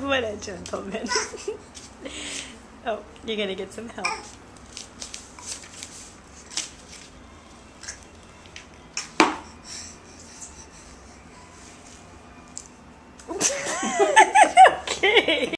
What a gentleman. oh, you're gonna get some help. okay.